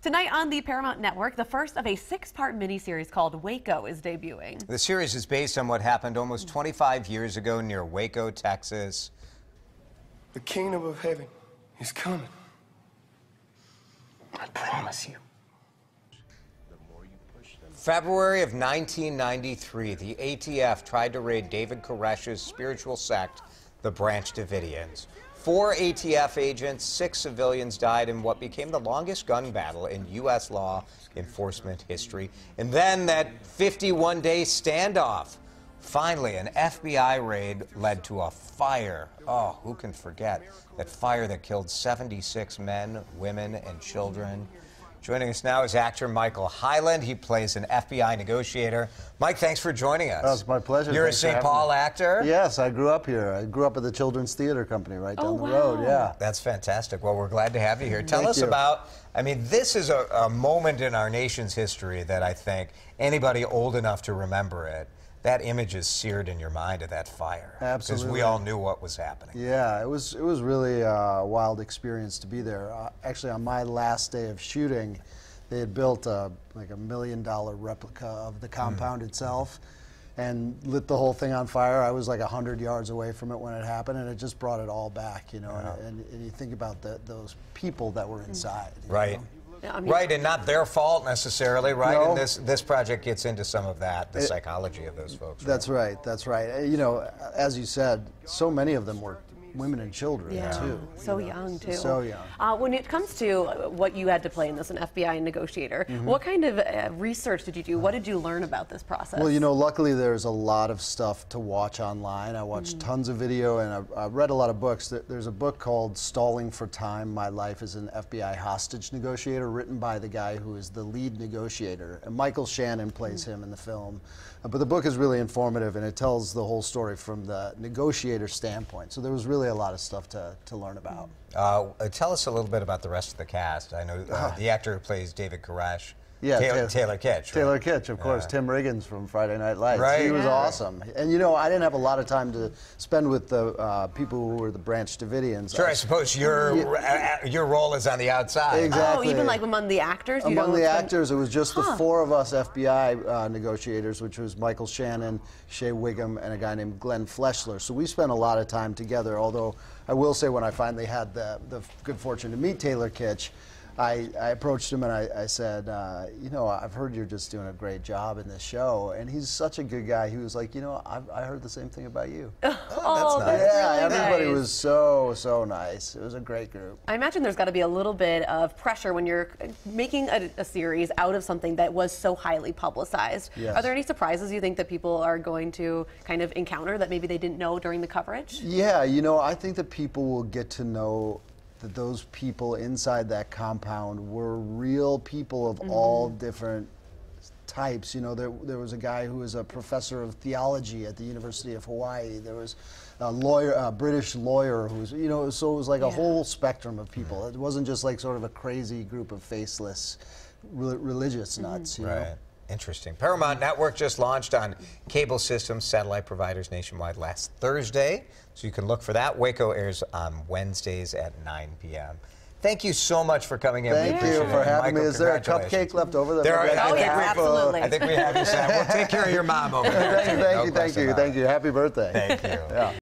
Tonight on the Paramount Network, the first of a six-part miniseries called Waco is debuting. The series is based on what happened almost 25 years ago near Waco, Texas. The kingdom of heaven is coming. I promise you. February of 1993, the ATF tried to raid David Koresh's spiritual sect, the Branch Davidians. Four ATF agents, six civilians died in what became the longest gun battle in U.S. law enforcement history. And then that 51 day standoff. Finally, an FBI raid led to a fire. Oh, who can forget that fire that killed 76 men, women, and children? Joining us now is actor Michael Hyland. He plays an FBI negotiator. Mike, thanks for joining us. Oh, it's my pleasure. You're Thanks a St. Paul me. actor? Yes, I grew up here. I grew up at the Children's Theater Company right oh, down Oh, the wow. road. Yeah. That's fantastic. Well, we're glad to have you here. Tell Thank us you. about, I mean, this is a, a moment in our nation's history that I think anybody old enough to remember it, that image is seared in your mind of that fire. Absolutely. Because we all knew what was happening. Yeah, it was it was really a wild experience to be there. Uh, actually, on my last day of shooting, they had built a like a million dollar replica of the hmm. compound hmm. itself, and lit the whole thing on fire. I was like hundred yards away from it when it happened, and it just brought it all back, you know. And, and, and you think about the, those people that were hmm. inside. Right. know? I mean- right, and not their fault necessarily, right? No. And this this project gets into some of that, the It- psychology of those folks. That's right. That's right. You know, as you said, so many of them were women and children too. So you know. young, too. So young. Uh, when it comes to what you had to play in this, an FBI negotiator, Mm-hmm. what kind of uh, research did you do? What did you learn about this process? Well, you know, luckily there's a lot of stuff to watch online. I watched tons of video and I, I read a lot of books. There's a book called Stalling for Time My Life as an FBI Hostage Negotiator, written by the guy who is the lead negotiator. And Michael Shannon plays him in the film. Uh, but the book is really informative and it tells the whole story from the negotiator standpoint. So there was really a lot of stuff to, to learn about. Uh, uh, tell us a little bit about the rest of the cast. I know uh, the actor who plays David Koresh, Yeah, Taylor, Taylor- Taylor Kitsch. right? Taylor Kitsch, of course. Yeah. Tim Riggins from Friday Night Lights. Right. He was Yeah. awesome. And you know, I didn't have a lot of time to spend with the uh, people who were the Branch Davidians. Sure, I suppose your uh, uh, your role is on the outside. Exactly. Oh, even like among the actors? you Among the spend- actors, it was just the four of us FBI uh, negotiators, which was Michael Shannon, Shea Whigham, and a guy named Glenn Fleshler. So we spent a lot of time together. Although I will say, when I finally had the, the good fortune to meet Taylor Kitsch, I, I approached him and I, I said, uh, you know, I've heard you're just doing a great job in this show. And he's such a good guy. He was like, you know, I've, I heard the same thing about you. Oh, that's nice. that's yeah, really everybody nice. was so, so nice. It was a great group. I imagine there's got to be a little bit of pressure when you're making a, a series out of something that was so highly publicized. Yes. Are there any surprises you think that people are going to kind of encounter that maybe they didn't know during the coverage? Yeah, you know, I think that people will get to know that those people inside that compound were real people of mm-hmm. all different types. You know, there, there was a guy who was a professor of theology at the University of Hawaii. There was a lawyer, a British lawyer who was, you know, so it was like a whole spectrum of people. It wasn't just like sort of a crazy group of faceless re- religious mm-hmm. nuts. You know? Right. Interesting. Paramount Network just launched on cable systems, satellite providers nationwide last Thursday. So you can look for that. Waco airs on Wednesdays at 9 p.m. Thank you so much for coming in. We Thank appreciate you for it. having me. Is there a congratulations. cupcake left over? That There are- I Oh, yeah, absolutely. I think we have you, Sam. We'll take care of your mom over there. Thank you, too. thank No you, thank you, thank you. Happy birthday. Thank you. Yeah.